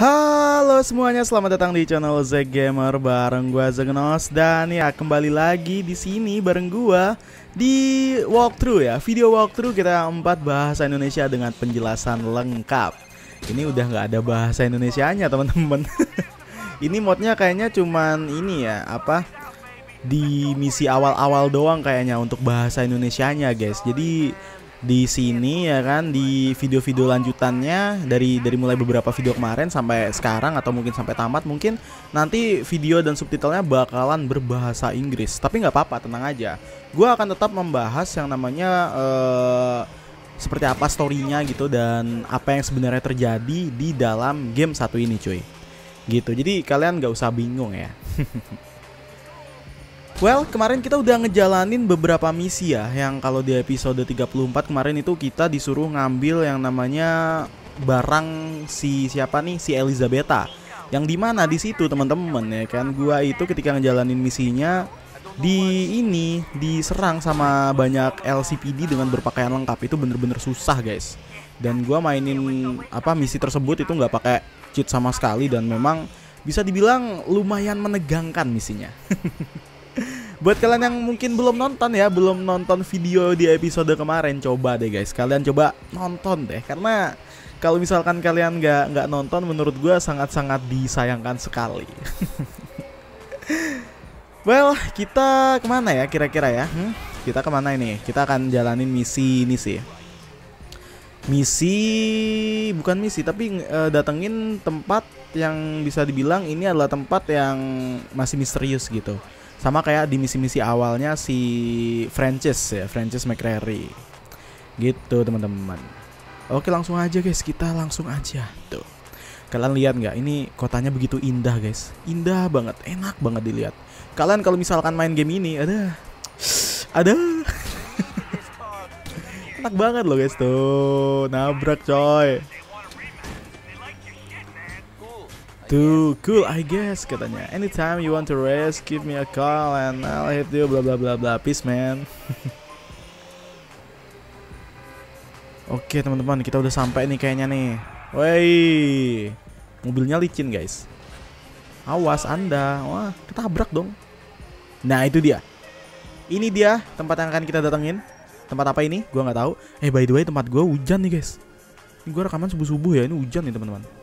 Halo semuanya, selamat datang di channel Zeg Gamer bareng gua Zegnos dan ya kembali lagi di sini bareng gua di walkthrough ya. Video walkthrough kita empat bahasa Indonesia dengan penjelasan lengkap. Ini udah nggak ada bahasa Indonesianya teman-teman. ini modnya kayaknya cuman ini ya apa di misi awal-awal doang kayaknya untuk bahasa Indonesianya guys. Jadi di sini ya kan di video-video lanjutannya dari dari mulai beberapa video kemarin sampai sekarang atau mungkin sampai tamat mungkin nanti video dan subtitlenya bakalan berbahasa Inggris. Tapi nggak apa-apa tenang aja. Gue akan tetap membahas yang namanya uh, seperti apa storynya gitu dan apa yang sebenarnya terjadi di dalam game satu ini cuy. Gitu. Jadi kalian nggak usah bingung ya Well, kemarin kita udah ngejalanin beberapa misi ya Yang kalau di episode 34 kemarin itu kita disuruh ngambil yang namanya barang si siapa nih? Si Elizabetha. Yang di mana di situ teman-teman ya kan? Gua itu ketika ngejalanin misinya di ini diserang sama banyak LCPD dengan berpakaian lengkap. Itu bener-bener susah guys. Dan gua mainin apa misi tersebut itu nggak pakai cheat sama sekali dan memang bisa dibilang lumayan menegangkan misinya Buat kalian yang mungkin belum nonton ya, belum nonton video di episode kemarin, coba deh guys, kalian coba nonton deh, karena kalau misalkan kalian nggak nggak nonton, menurut gue sangat-sangat disayangkan sekali. well, kita ke mana ya kira-kira ya? Hmm? Kita ke mana ini? Kita akan jalanin misi ini sih. Misi bukan misi tapi uh, datengin tempat yang bisa dibilang ini adalah tempat yang masih misterius gitu sama kayak di misi-misi awalnya si Francis ya Francis McCrary gitu teman-teman. Oke langsung aja guys. Kita langsung aja. Tuh. Kalian lihat nggak? Ini kotanya begitu indah guys. Indah banget. Enak banget dilihat. Kalian kalau misalkan main game ini ada ada. Enak banget loh guys. Tuh nabrak coy Too cool I guess katanya. Anytime you want to rest, give me a call and I'll hit you bla bla bla bla. Peace man. Oke teman-teman, kita udah sampai nih kayaknya nih. Woi, mobilnya licin guys. Awas anda, wah ketabrak dong. Nah itu dia. Ini dia tempat yang akan kita datengin. Tempat apa ini? Gua nggak tahu. Eh by the way tempat gua hujan nih guys. Ini gua rekaman subuh subuh ya. Ini hujan nih teman-teman.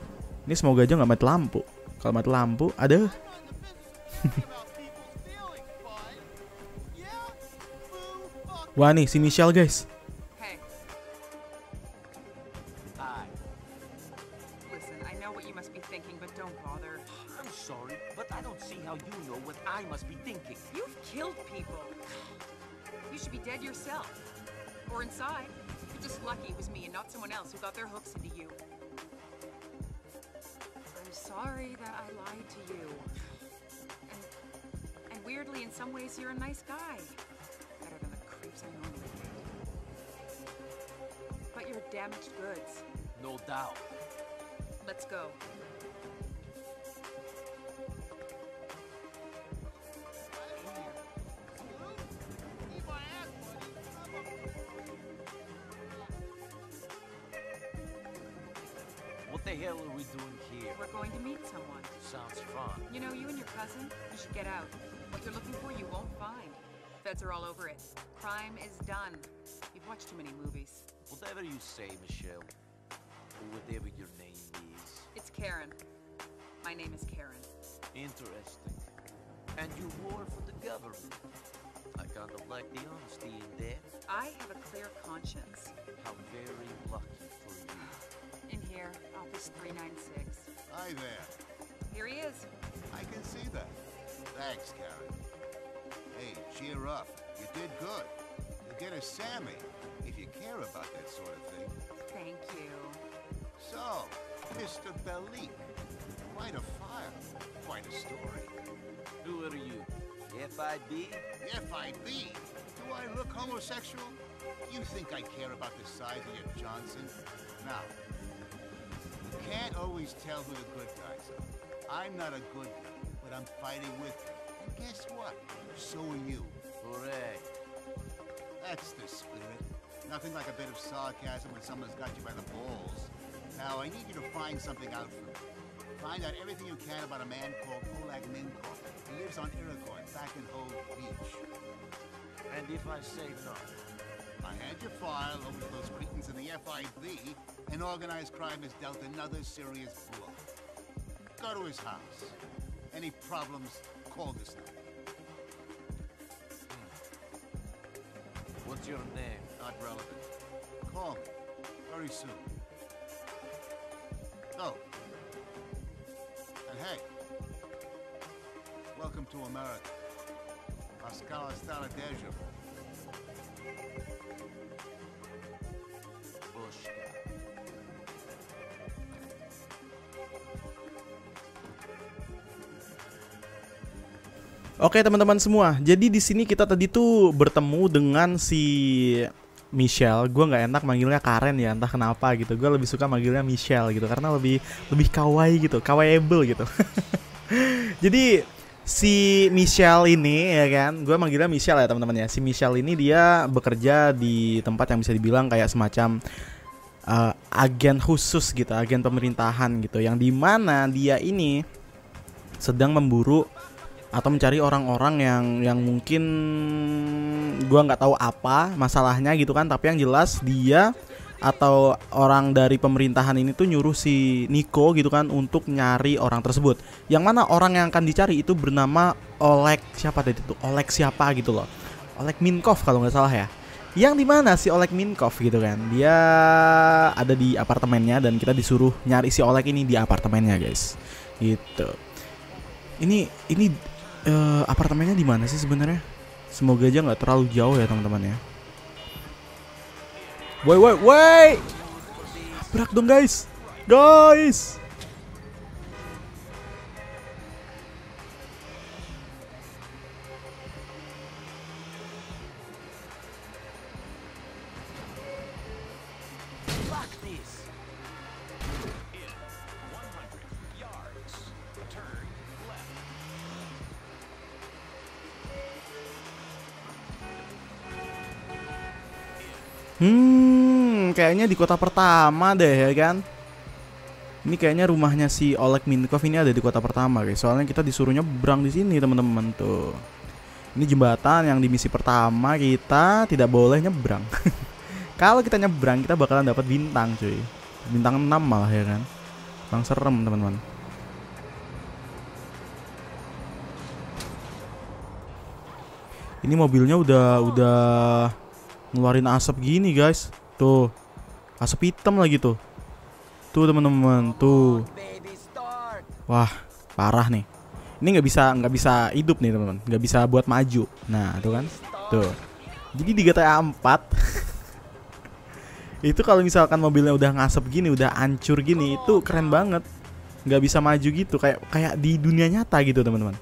Ini semoga aja nggak mati lampu. Kalau mati lampu, ada. Wah nih si Michelle guys. You should be dead yourself. Or inside. You're just lucky it was me and not someone else who got their hooks into you sorry that I lied to you. And, and weirdly, in some ways, you're a nice guy. Better than the creeps I normally get. But you're damaged goods. No doubt. Let's go. The hell are we doing here? We're going to meet someone. Sounds fun. You know, you and your cousin, you should get out. What you're looking for, you won't find. Feds are all over it. Crime is done. You've watched too many movies. Whatever you say, Michelle. Or whatever your name is. It's Karen. My name is Karen. Interesting. And you work for the government. I kind of like the honesty in there. I have a clear conscience. Hi there. Here he is. I can see that. Thanks, Karen. Hey, cheer up. You did good. You'll get a Sammy, if you care about that sort of thing. Thank you. So, Mr. Belik. Quite a file. Quite a story. Who are you? FIB? FIB? Do I look homosexual? You think I care about the size of your Johnson? Now, you can't always tell who the good guys are. I'm not a good guy, but I'm fighting with you. And guess what? So are you. Hooray. That's the spirit. Nothing like a bit of sarcasm when someone's got you by the balls. Now, I need you to find something out for me. Find out everything you can about a man called Oleg Minkov. He lives on Iroquois, back in Hove Beach. And if I say no, I had your file over to those cretins in the FIB, and organized crime has dealt another serious blow. Go to his house. Any problems, call this number. what's your name? Not relevant. Call me. Very soon. Oh. And hey. Welcome to America. Pascal Estala Deja. Bushka. Oke teman-teman semua, jadi di sini kita tadi tuh bertemu dengan si Michelle. Gue nggak enak manggilnya Karen ya, entah kenapa gitu. Gue lebih suka manggilnya Michelle gitu, karena lebih lebih kawaii gitu, kawaiiable gitu. jadi si Michelle ini ya kan, gue manggilnya Michelle ya teman-teman ya. Si Michelle ini dia bekerja di tempat yang bisa dibilang kayak semacam uh, agen khusus gitu, agen pemerintahan gitu, yang di mana dia ini sedang memburu atau mencari orang-orang yang yang mungkin gua nggak tahu apa masalahnya gitu kan tapi yang jelas dia atau orang dari pemerintahan ini tuh nyuruh si Niko gitu kan untuk nyari orang tersebut. Yang mana orang yang akan dicari itu bernama Oleg siapa tadi itu Oleg siapa gitu loh. Oleg Minkov kalau nggak salah ya. Yang di mana si Oleg Minkov gitu kan? Dia ada di apartemennya dan kita disuruh nyari si Oleg ini di apartemennya guys. Gitu. Ini ini eh, apartemennya di mana sih sebenarnya? Semoga aja nggak terlalu jauh ya teman-teman ya. Woi woi woi. Berak dong guys. Guys. Hmm, kayaknya di kota pertama deh ya kan. Ini kayaknya rumahnya si Oleg Minkov ini ada di kota pertama guys. Soalnya kita disuruh nyebrang di sini teman-teman tuh. Ini jembatan yang di misi pertama kita tidak boleh nyebrang. Kalau kita nyebrang kita bakalan dapat bintang cuy. Bintang 6 malah ya kan. Bang serem teman-teman. Ini mobilnya udah udah ngeluarin asap gini guys. Tuh. Asap hitam lagi tuh. Tuh teman-teman, tuh. Wah, parah nih. Ini nggak bisa nggak bisa hidup nih teman-teman, nggak bisa buat maju. Nah, tuh kan, tuh. Jadi di GTA 4 itu kalau misalkan mobilnya udah ngasep gini, udah hancur gini, itu keren banget. Nggak bisa maju gitu, kayak kayak di dunia nyata gitu teman-teman.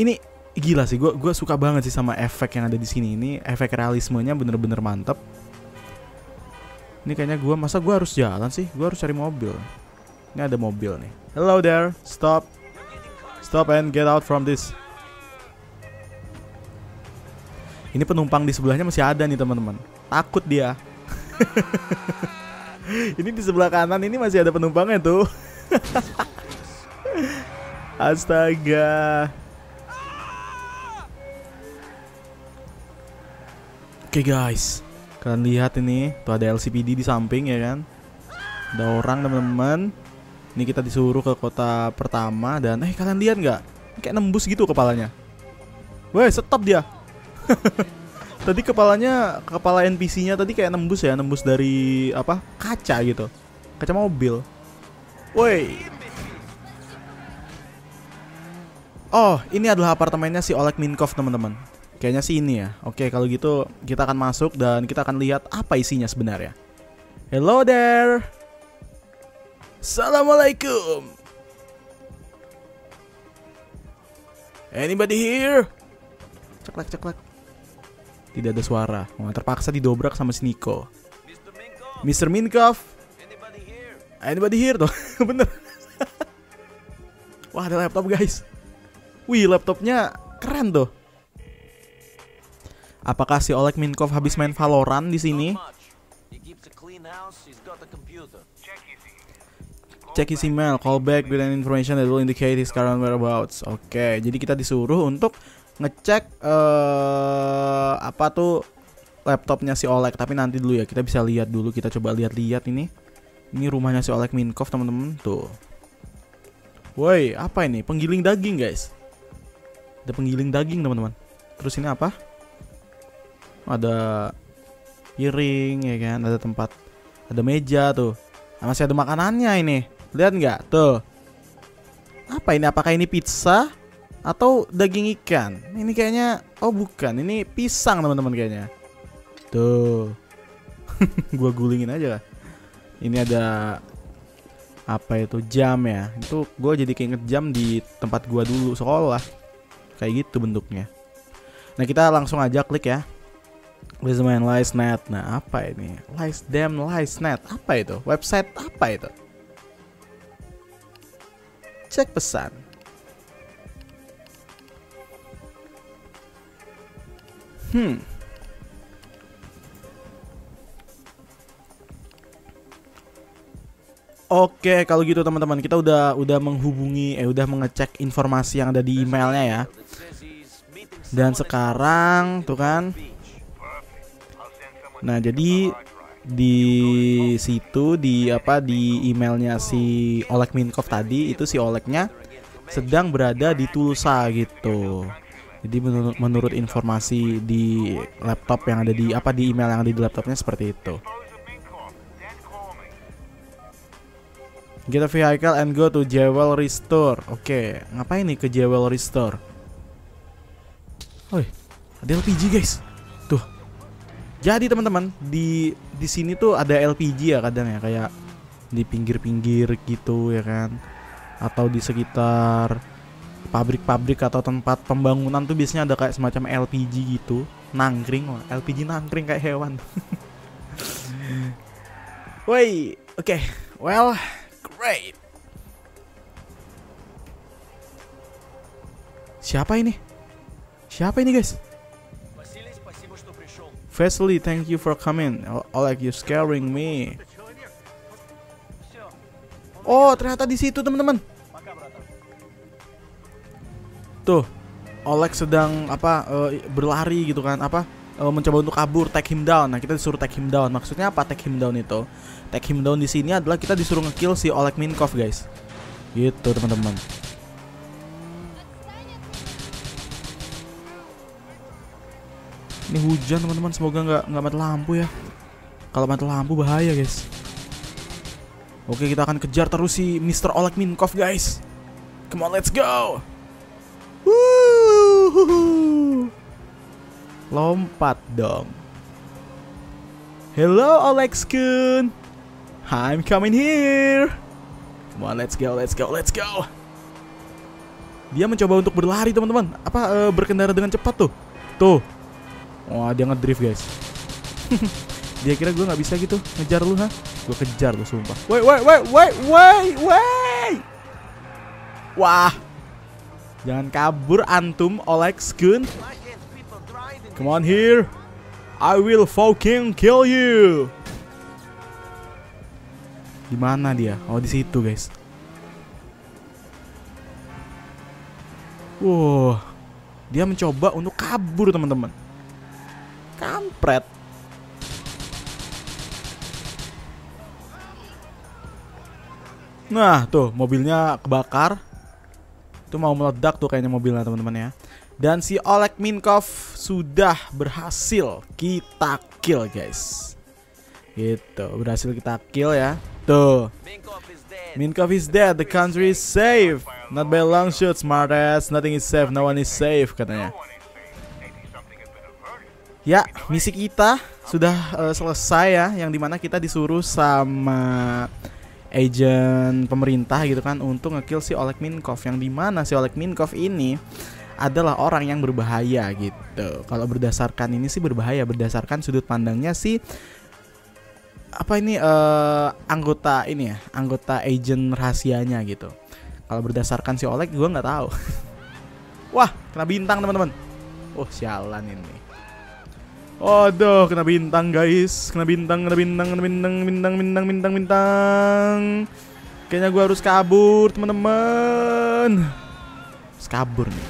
Ini gila sih, gue gua suka banget sih sama efek yang ada di sini. Ini efek realismenya bener-bener mantep. Ini kayaknya gue masa gue harus jalan sih? Gue harus cari mobil. Ini ada mobil nih. Hello there, stop. Stop and get out from this. Ini penumpang di sebelahnya masih ada nih teman-teman. Takut dia. ini di sebelah kanan ini masih ada penumpangnya tuh. Astaga. Oke guys, kalian lihat ini, tuh ada LCPD di samping ya kan. Ada orang teman-teman. Ini kita disuruh ke kota pertama dan eh kalian lihat nggak? Kayak nembus gitu kepalanya. Woi, stop dia. tadi kepalanya kepala NPC-nya tadi kayak nembus ya, nembus dari apa? kaca gitu. Kaca mobil. Woi. Oh, ini adalah apartemennya si Oleg Minkov, teman-teman. Kayaknya sih ini ya. Oke, kalau gitu kita akan masuk dan kita akan lihat apa isinya sebenarnya. Hello there. Assalamualaikum. Anybody here? Ceklek ceklek. Tidak ada suara. Wah, terpaksa didobrak sama si Niko. Mr. Minko, Mr. Minkov, anybody here? anybody here tuh? Bener. Wah, ada laptop guys. Wih, laptopnya keren tuh. Apakah si Oleg Minkov habis main Valorant di sini? Check his email, call back with an information that will indicate his current whereabouts. Oke, jadi kita disuruh untuk ngecek eh apa tuh laptopnya si Oleg. Tapi nanti dulu ya, kita bisa lihat dulu. Kita coba lihat-lihat ini. Ini rumahnya si Oleg Minkov, teman-teman. Tuh. Woi, apa ini? Penggiling daging, guys. Ada penggiling daging, teman-teman. Terus ini apa? Ada piring ya kan, ada tempat ada meja tuh. Nah, masih ada makanannya ini. Lihat nggak? Tuh. Apa ini? Apakah ini pizza atau daging ikan? Ini kayaknya oh bukan, ini pisang teman-teman kayaknya. Tuh. gua gulingin aja. Ini ada apa itu jam ya? Itu gua jadi keinget jam di tempat gua dulu sekolah. Kayak gitu bentuknya. Nah, kita langsung aja klik ya. Bisa main Licenet. Nah, apa ini? Lice damn Licenet. Apa itu? Website apa itu? Cek pesan. Hmm. Oke, kalau gitu teman-teman, kita udah udah menghubungi eh udah mengecek informasi yang ada di emailnya ya. Dan sekarang tuh kan Nah, jadi di situ di apa di emailnya si Oleg Minkov tadi itu si Olegnya sedang berada di Tulsa gitu. Jadi menurut, menurut informasi di laptop yang ada di apa di email yang ada di laptopnya seperti itu. Get a vehicle and go to Jewelry Store. Oke, ngapain nih ke Jewelry Store? Woi, ada LPG guys. Jadi teman-teman di di sini tuh ada LPG ya kadang ya kayak di pinggir-pinggir gitu ya kan. Atau di sekitar pabrik-pabrik atau tempat pembangunan tuh biasanya ada kayak semacam LPG gitu. Nangkring, wah, LPG nangkring kayak hewan. Woi, oke. Well, great. Siapa ini? Siapa ini guys? Vasily, thank you for coming. Oleg, you scaring me. Oh, ternyata di situ teman-teman. Tuh, Oleg sedang apa eh, berlari gitu kan? Apa eh, mencoba untuk kabur, take him down. Nah, kita disuruh take him down. Maksudnya apa take him down itu? Take him down di sini adalah kita disuruh ngekill si Oleg Minkov, guys. Gitu, teman-teman. Ini hujan teman-teman, semoga nggak nggak mati lampu ya. Kalau mati lampu bahaya guys. Oke kita akan kejar terus si Mr. Oleg Minkov guys. Come on let's go. Wuhuhu. Lompat dong. Hello Oleg Skun. I'm coming here. Come on let's go let's go let's go. Dia mencoba untuk berlari teman-teman. Apa eh, berkendara dengan cepat tuh? Tuh. Wah dia ngedrift guys. Dia kira gue nggak bisa gitu Ngejar lu ha? Gue kejar tuh sumpah. Wait wait wait wait wait wait Wah. Jangan kabur antum Oleg Skun Come on here. I will fucking kill you. Di mana dia? Oh di situ guys. Wow, dia mencoba untuk kabur teman-teman. Kampret. Nah, tuh mobilnya kebakar. Itu mau meledak tuh kayaknya mobilnya teman-teman ya. Dan si Oleg Minkov sudah berhasil kita kill guys. Gitu, berhasil kita kill ya. Tuh. Minkov is dead, the country is safe. Not by long shot, smartass. Nothing is safe, no one is safe katanya. Ya, misi kita sudah eh, selesai ya, yang di mana kita disuruh sama agent pemerintah gitu kan untuk ngekill si Oleg Minkov yang di mana si Oleg Minkov ini adalah orang yang berbahaya gitu. Kalau berdasarkan ini sih berbahaya berdasarkan sudut pandangnya si apa ini eh, anggota ini ya, anggota agent rahasianya gitu. Kalau berdasarkan si Oleg gue nggak tahu. Wah, kena bintang teman-teman. Oh, sialan ini. Aduh, kena bintang guys, kena bintang, kena bintang, kena bintang, bintang, bintang, bintang, bintang. Kayaknya gue harus kabur teman-teman. Kabur nih.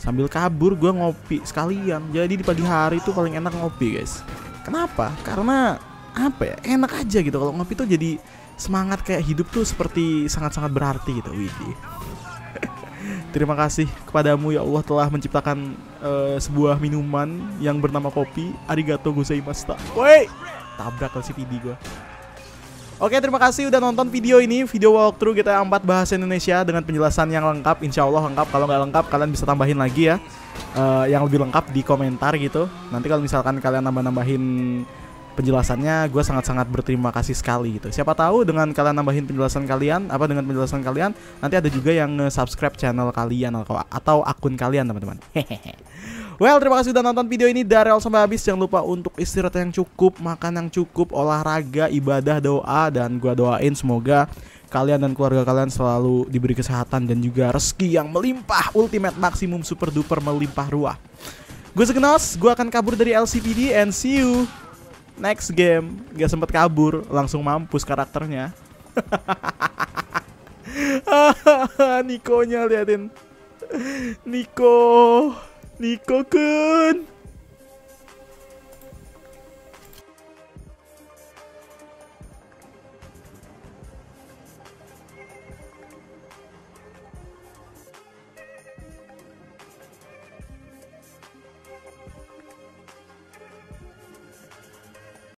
Sambil kabur gue ngopi sekalian. Jadi di pagi hari itu paling enak ngopi guys. Kenapa? Karena apa ya? Enak aja gitu kalau ngopi tuh jadi semangat kayak hidup tuh seperti sangat-sangat berarti gitu. Widih. Terima kasih kepadamu ya Allah telah menciptakan eh, sebuah minuman yang bernama kopi. Arigato gozaimashita. Woi, tabrak LCPD gua. Oke, terima kasih udah nonton video ini, video walkthrough kita empat bahasa Indonesia dengan penjelasan yang lengkap. Insya Allah lengkap. Kalau nggak lengkap, kalian bisa tambahin lagi ya, eh, yang lebih lengkap di komentar gitu. Nanti kalau misalkan kalian nambah-nambahin penjelasannya, gue sangat-sangat berterima kasih sekali gitu. Siapa tahu dengan kalian nambahin penjelasan kalian, apa dengan penjelasan kalian, nanti ada juga yang subscribe channel kalian atau, akun kalian teman-teman. Well, terima kasih udah nonton video ini dari awal sampai habis. Jangan lupa untuk istirahat yang cukup, makan yang cukup, olahraga, ibadah, doa, dan gua doain semoga kalian dan keluarga kalian selalu diberi kesehatan dan juga rezeki yang melimpah, ultimate maksimum super duper melimpah ruah. Gue segenos, gue akan kabur dari LCPD and see you next game. Gak sempet kabur, langsung mampus karakternya. Nikonya liatin. Niko, Niko kun.